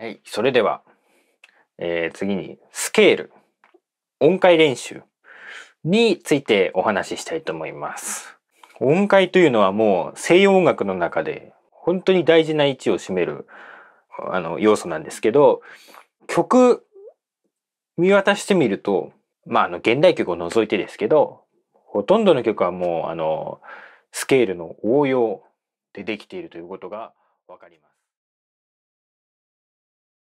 はい、それでは、えー次にスケール、音階練習についてお話ししたいと思います。音階というのはもう西洋音楽の中で本当に大事な位置を占めるあの要素なんですけど、曲見渡してみると、まああの現代曲を除いてですけど、ほとんどの曲はもうあのスケールの応用でできているということがわかります。